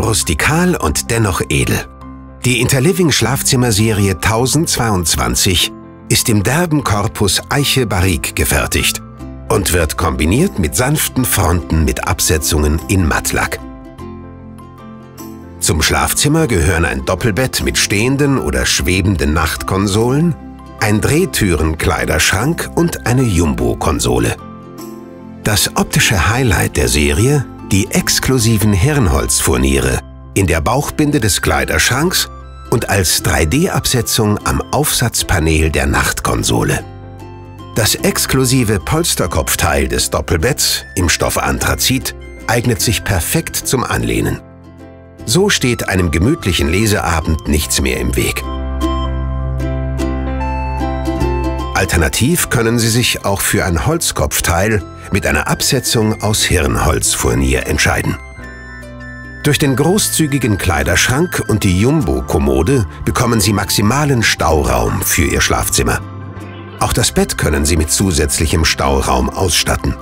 Rustikal und dennoch edel. Die Interliving Schlafzimmerserie 1022 ist im derben Korpus Eiche Barrique gefertigt und wird kombiniert mit sanften Fronten mit Absetzungen in Mattlack. Zum Schlafzimmer gehören ein Doppelbett mit stehenden oder schwebenden Nachtkonsolen, ein Drehtürenkleiderschrank und eine Jumbo-Konsole. Das optische Highlight der Serie, die exklusiven Hirnholzfurniere in der Bauchbinde des Kleiderschranks und als 3D-Absetzung am Aufsatzpanel der Nachtkonsole. Das exklusive Polsterkopfteil des Doppelbetts im Stoff Anthrazit eignet sich perfekt zum Anlehnen. So steht einem gemütlichen Leseabend nichts mehr im Weg. Alternativ können Sie sich auch für ein Holzkopfteil mit einer Absetzung aus Hirnholzfurnier entscheiden. Durch den großzügigen Kleiderschrank und die Jumbo-Kommode bekommen Sie maximalen Stauraum für Ihr Schlafzimmer. Auch das Bett können Sie mit zusätzlichem Stauraum ausstatten.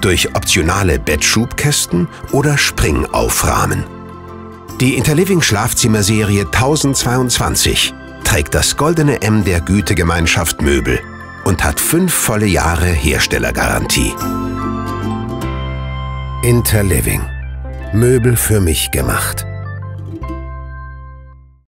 Durch optionale Bettschubkästen oder Springaufrahmen. Die Interliving Schlafzimmerserie 1022 trägt das goldene M der Gütegemeinschaft Möbel und hat fünf volle Jahre Herstellergarantie. Interliving. Möbel für mich gemacht.